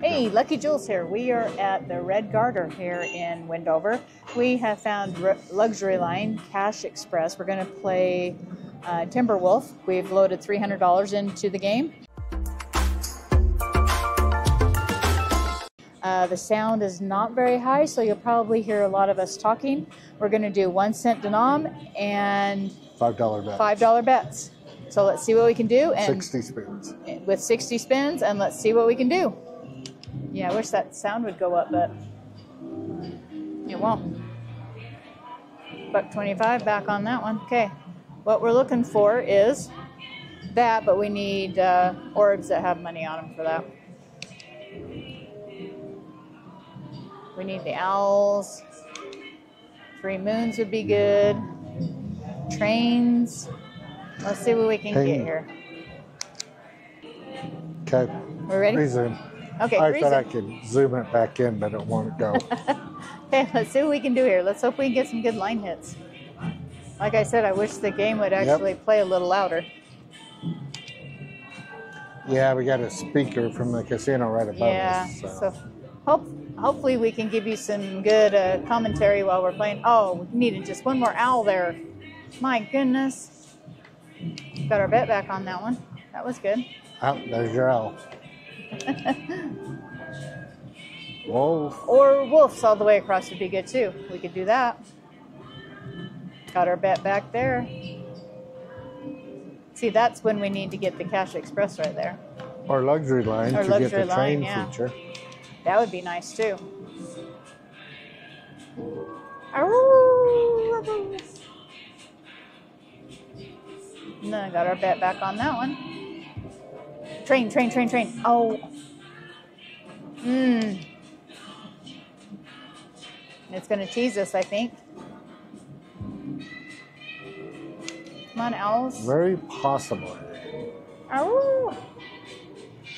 Hey, Lucky Julz here. We are at the Red Garter here in Wendover. We have found luxury line Cash Express. We're going to play uh, Timber Wolf. We've loaded $300 into the game. Uh, the sound is not very high, so you'll probably hear a lot of us talking. We're going to do one cent denom and Five dollar bet. five dollar bets. So let's see what we can do, and Sixty spins. with 60 spins, and let's see what we can do. Yeah, I wish that sound would go up, but it won't. Buck 25 back on that one. Okay, what we're looking for is that, but we need uh, orbs that have money on them for that. We need the owls. Three moons would be good. Trains. Let's see what we can get here. Okay. We're ready? Resume. Okay, I thought I could zoom it back in, but it won't go. Okay, let's see what we can do here. Let's hope we can get some good line hits. Like I said, I wish the game would actually play a little louder. yeah, we got a speaker from the casino right above us. yeah. us. So, hope hopefully we can give you some good uh, commentary while we're playing. Oh, we needed just one more owl there. My goodness. Got our bet back on that one. That was good. Oh, there's your owl. Wolf. Or wolves all the way across would be good too. We could do that. Got our bet back there. See, that's when we need to get the Cash Express right there. Or luxury line Or to luxury get the line, yeah. feature. That would be nice too. And then I got our bet back on that one. Train, train, train, train. Oh. Mmm. It's going to tease us, I think. Come on, owls. Very possible. Aroo!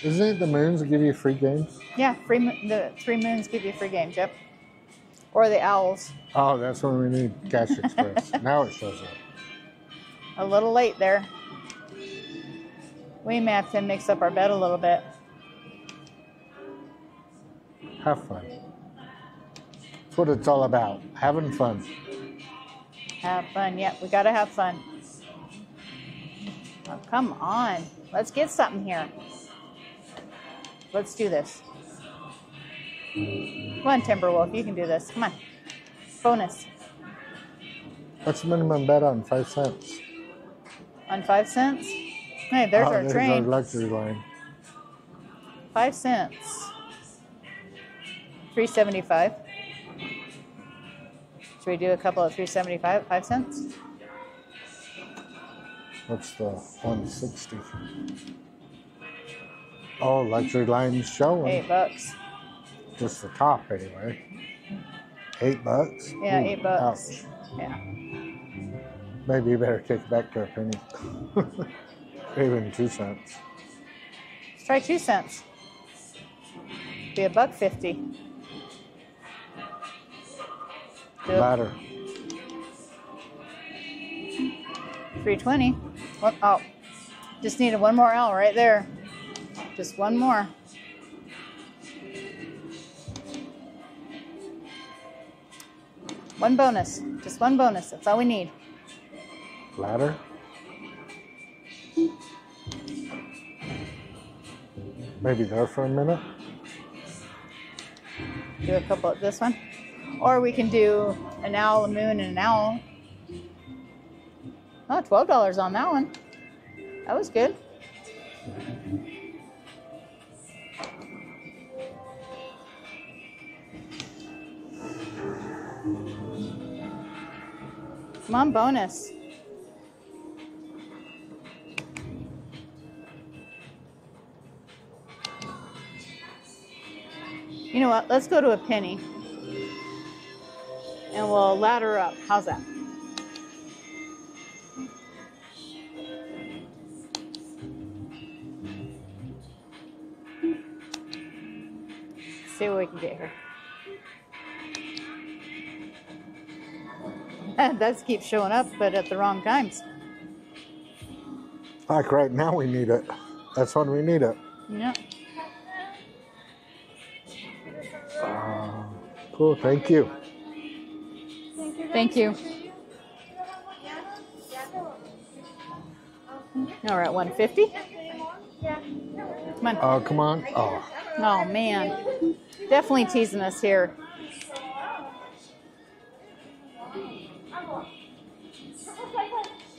Isn't it the moons that give you free games? Yeah, free the three moons give you free games. Yep. Or the owls. Oh, that's when we need Cash Express. now it shows up. A little late there. We may have to mix up our bed a little bit. Have fun. That's what it's all about. Having fun. Have fun. Yep, we gotta have fun. Oh, come on. Let's get something here. Let's do this. Come on, Timber Wolf. You can do this. Come on. Bonus What's the minimum bet on five cents? on five cents. Hey, there's oh, our there's train. our luxury line. Five cents. 375. Should we do a couple of 375, 5 cents? What's the 160? Oh, luxury line showing. 8 bucks. Just the top, anyway. 8 bucks? Yeah, Ooh, 8 bucks. Ouch. Yeah. Maybe you better take it back to a penny. Even 2 cents. Let's try 2 cents. Be a buck 50. Ladder. Three twenty. Oh, oh, just needed one more L right there. Just one more. One bonus. Just one bonus. That's all we need. Ladder. Maybe there for a minute. Do a couple of this one. Or we can do an owl, a moon, and an owl. Oh, $12 on that one. That was good. Come on, bonus. You know what? Let's go to a penny. And we'll ladder up. How's that? See what we can get here. that keeps showing up, but at the wrong times. Like right now, we need it. That's when we need it. Yeah. Cool. Thank you. Thank you. All right, 150. Come on. Oh, come on. Oh, Oh man, definitely teasing us here.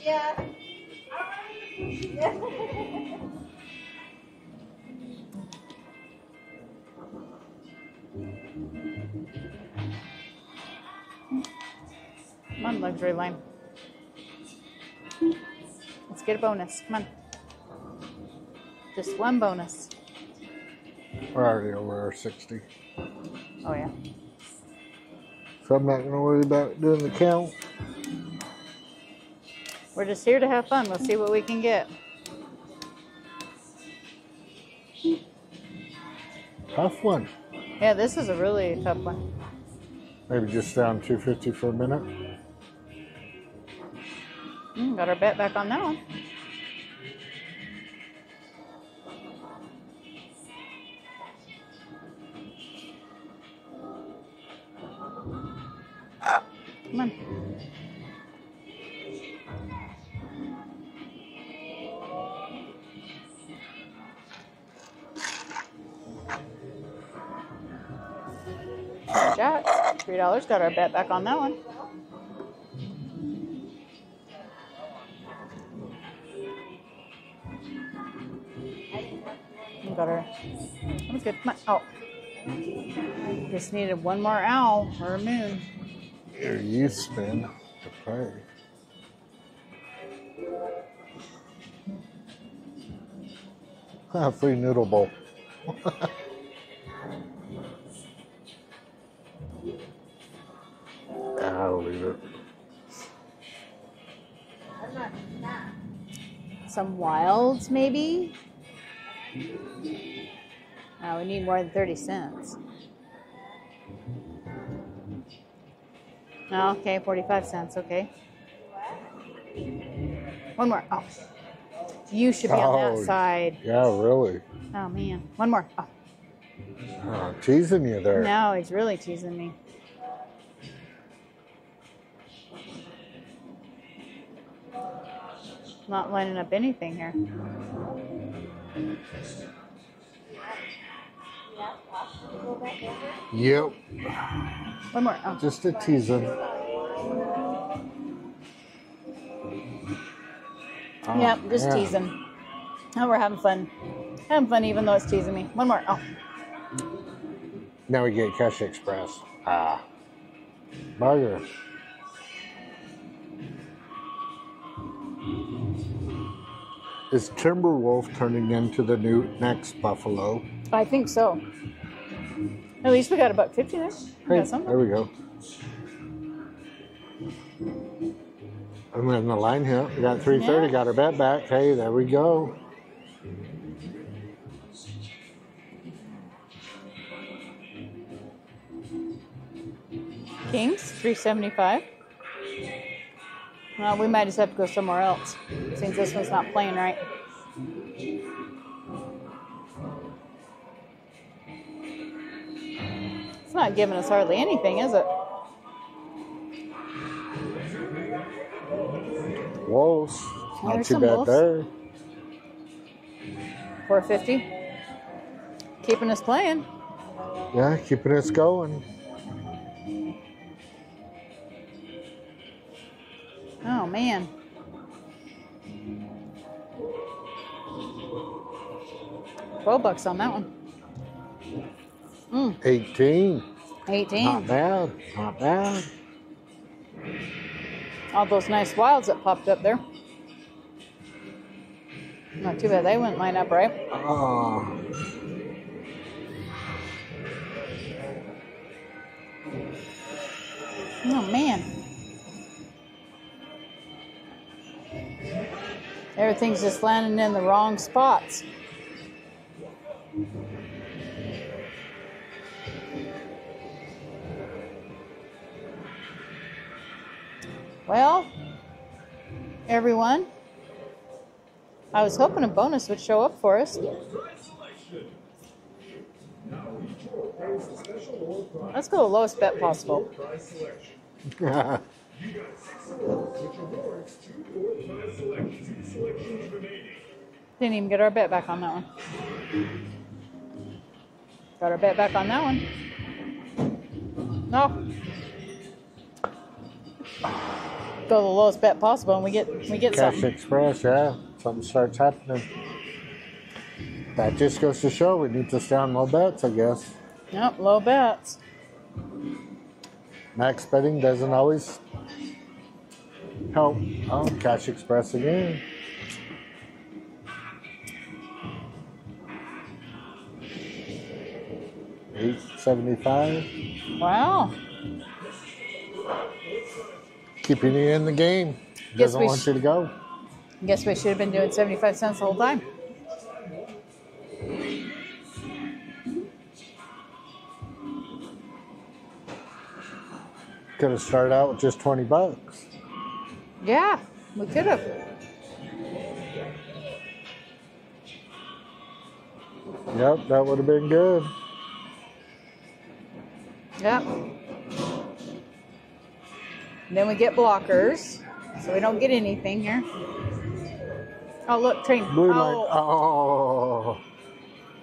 Yeah. Come on, luxury line. Let's get a bonus. Come on. Just one bonus. we're already over our 60. Oh yeah. So I'm not going to worry about doing the count. We're just here to have fun. We'll see what we can get. Tough one. Yeah, this is a really tough one. Maybe just down 250 for a minute. Mm, got our bet back on that one. Come on. Jack, three dollars. Got our bet back on that one. Got. That was good. Come on. Oh, just needed one more owl or a moon. Your youth spin to. Ah, free noodle bowl. I'll leave it. Some wilds, maybe. Oh, we need more than thirty cents. Oh, okay, forty-five cents. Okay. One more. Oh, you should be on Oh, that side. Yeah, really. Oh man, one more. Oh, Oh, teasing you there. no, he's really teasing me. Not lining up anything here. Yep, One more. Oh, just a teasing. Oh, yep, just man. teasing. Oh, we're having fun. Having fun even though it's teasing me. One more. Oh, Now we get Cash Express. Ah. Bugger. Is Timber Wolf turning into the new next Buffalo? I think so. At least we got a buck fifty there. We Hey, there we go. I'm in the line here. We got 330, Yeah. got our bet back. Hey, there we go. Kings, 375. Well, we might just have to go somewhere else since this one's not playing right. It's not giving us hardly anything, is it? Wolves. Not too bad wolves. there. 450. Keeping us playing. Yeah, keeping us going. Oh, man. Twelve bucks on that one. Mm, 18. 18. Not bad. Not bad. All those nice wilds that popped up there. Not too bad. They wouldn't line up right. Oh, Oh man. Everything's just landing in the wrong spots. Well, everyone, I was hoping a bonus would show up for us. Let's go the lowest bet possible. Didn't even get our bet back on that one. Got our bet back on that one. No. Go the lowest bet possible, and we get we get Cash something. Express, yeah. Something starts happening. That just goes to show we need to stay on low bets, I guess. Yep, low bets. Max betting doesn't always help. Oh, Cash Express again. Eight seventy-five. Wow. Keeping you in the game. Doesn't want sh- you to go. Guess we should have been doing seventy-five cents the whole time. Could have started out with just twenty bucks. Yeah, we could have. Yep, that would have been good. Yep. Then we get blockers, so we don't get anything here. Oh, look, train. Blue oh. line. oh,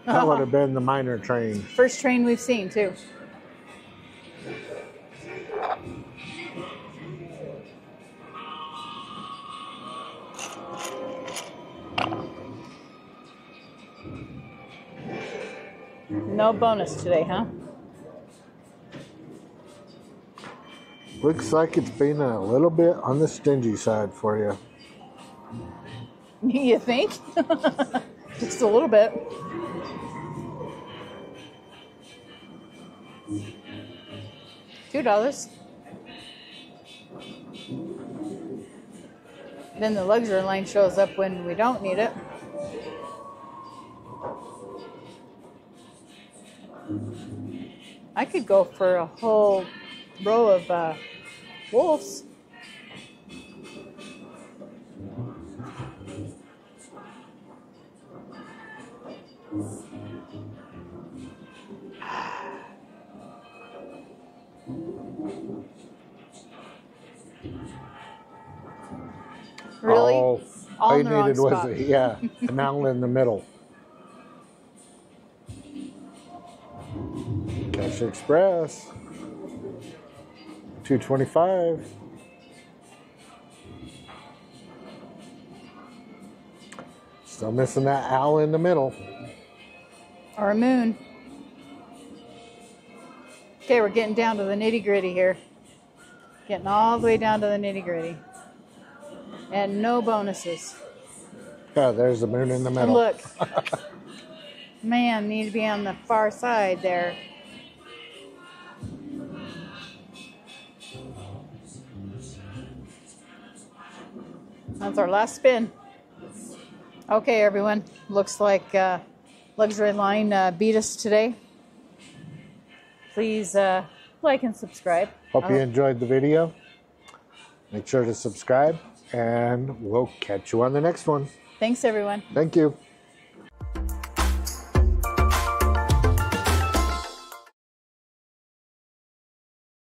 Oh, that would have been the minor train. First train we've seen, too. No bonus today, huh? Looks like it's been a little bit on the stingy side for you. You think? Just a little bit. Two dollars. Then the luxury line shows up when we don't need it. Could go for a whole row of uh, wolves. Really? All, All I in the wrong needed was spot. a, yeah, an owl in the middle. Express. 225. Still missing that owl in the middle. Or a moon. Okay, we're getting down to the nitty gritty here. Getting all the way down to the nitty gritty. And no bonuses. Yeah, there's the moon in the And middle. look. Man, need to be on the far side there. That's our last spin. Okay, everyone. Looks like uh, Luxury Line uh, beat us today. Please uh, like and subscribe. Hope you Uh, enjoyed the video. Make sure to subscribe, and we'll catch you on the next one. Thanks, everyone. Thank you.